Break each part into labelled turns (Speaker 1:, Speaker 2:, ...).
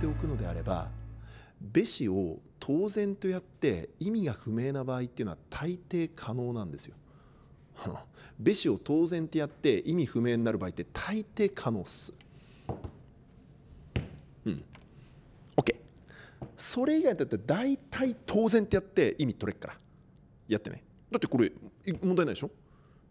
Speaker 1: ておくのであればべしを当然とやって意味が不明な場合っていうのは大抵可能なんですよ。べしを当然ってやって意味不明になる場合って大抵可能っす。うん。OK。それ以外だったら大体当然ってやって意味取れっからやってね。だってこれ問題ないでしょ？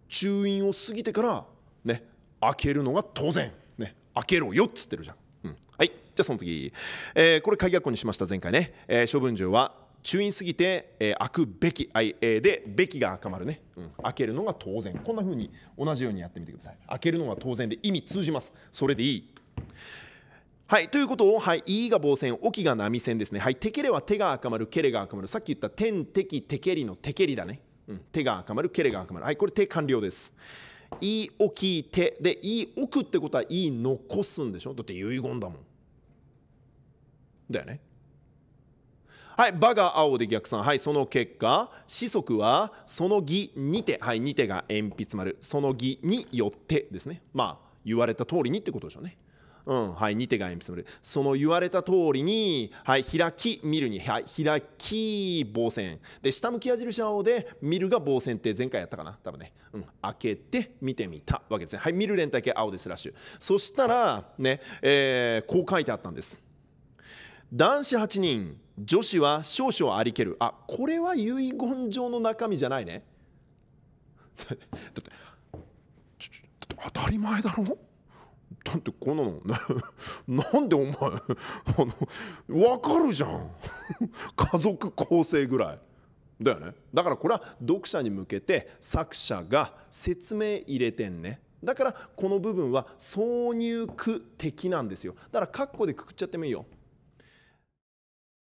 Speaker 1: 中院を過ぎてからね開けるのが当然ね開けろよっつってるじゃん。うん、はい。じゃあその次、えー、これ鍵括弧にしました前回ね、えー、処分順は中院すぎて、えー、開くべき、はいえー、でべきが赤丸ね、うん、開けるのが当然。こんな風に同じようにやってみてください。開けるのが当然で意味通じます。それでいい。はい、ということを、はい、いが棒線、おきが波線ですね。はい、てけれは手が赤丸、けれが赤丸。さっき言った天敵、てけりのてけりだね。うん、手が赤丸、けれが赤丸。はい、これ手完了です。いいおきてで、いい置くってことはいい残すんでしょ？だって遺言だもん。だよね。はい、場が青で逆算。はい、その結果、子息はその義にて、はい、にてが鉛筆丸、その義によってですね。まあ、言われた通りにってことでしょうね。うん、はい、にてが鉛筆丸。その言われた通りに、はい、開き、見るに、はい、開き、棒線。で、下向き矢印青で、見るが棒線って前回やったかな、多分ね。うん、開けて見てみたわけです。ね。はい、見る連帯形青でスラッシュ。そしたら、ね、えー、こう書いてあったんです。男子8人女子は少々ありけるあこれは遺言状の中身じゃないねだって当たり前だろだってこんなの？なんでお前あの分かるじゃん。家族構成ぐらいだよね。だからこれは読者に向けて作者が説明入れてんね。だからこの部分は挿入句的なんですよ。だからカッコでくくっちゃってもいいよ。